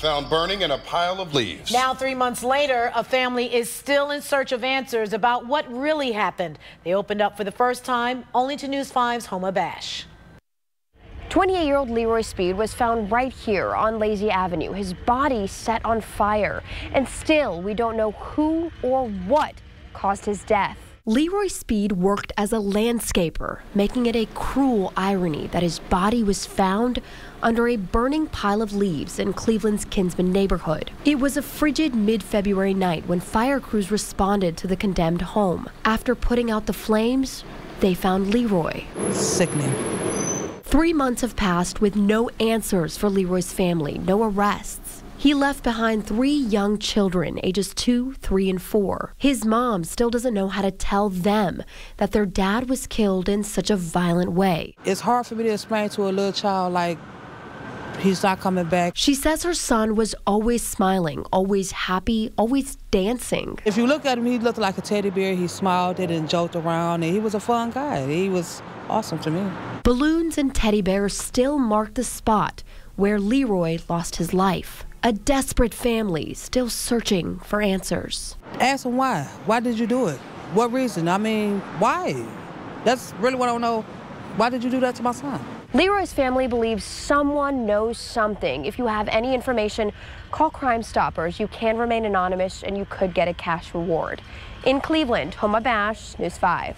found burning in a pile of leaves. Now, three months later, a family is still in search of answers about what really happened. They opened up for the first time, only to News 5's Homa Bash. 28-year-old Leroy Speed was found right here on Lazy Avenue, his body set on fire. And still, we don't know who or what caused his death. Leroy Speed worked as a landscaper, making it a cruel irony that his body was found under a burning pile of leaves in Cleveland's Kinsman neighborhood. It was a frigid mid February night when fire crews responded to the condemned home. After putting out the flames, they found Leroy. Sickening. Three months have passed with no answers for Leroy's family, no arrests. He left behind three young children, ages two, three, and four. His mom still doesn't know how to tell them that their dad was killed in such a violent way. It's hard for me to explain to a little child, like, he's not coming back. She says her son was always smiling, always happy, always dancing. If you look at him, he looked like a teddy bear. He smiled and joked around, and he was a fun guy. He was awesome to me. Balloons and teddy bears still mark the spot where Leroy lost his life. A desperate family still searching for answers. Ask them why. Why did you do it? What reason? I mean, why? That's really what I don't know. Why did you do that to my son? Leroy's family believes someone knows something. If you have any information, call Crime Stoppers. You can remain anonymous and you could get a cash reward. In Cleveland, Homa Bash, News 5.